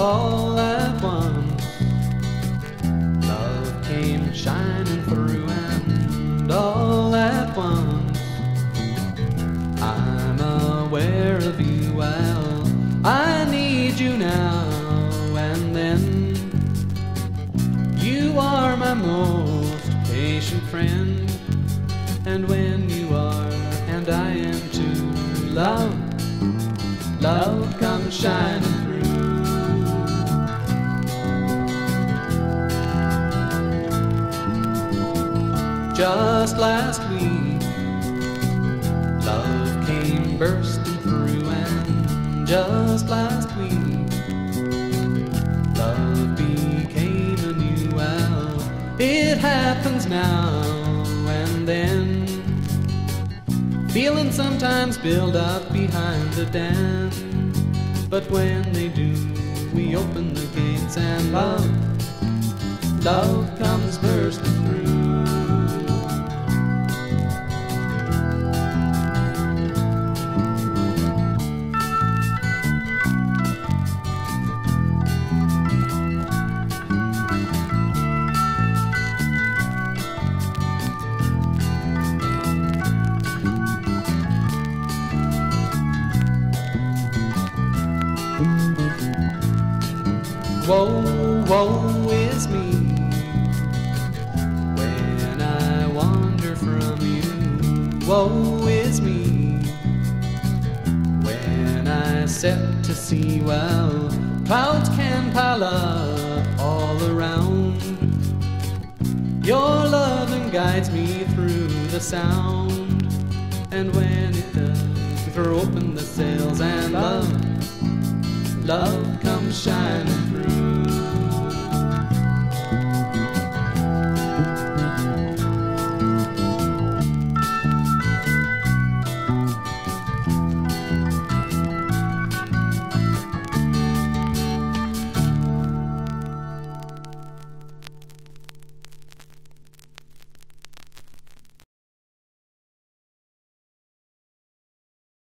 all at once. Love came shining through, and all at once. I'm aware of you well. I need you now and then. You are my most patient friend, and when you are, and I am too, love, love comes shining Just last week, love came bursting through, and just last week, love became a new well. It happens now and then. Feelings sometimes build up behind the dam, but when they do, we open the gates and love, love comes bursting Woe, woe is me when I wander from you. Woe is me when I set to sea. Well, clouds can pile up all around. Your loving guides me through the sound, and when it does, throw open the sails and love, love comes shining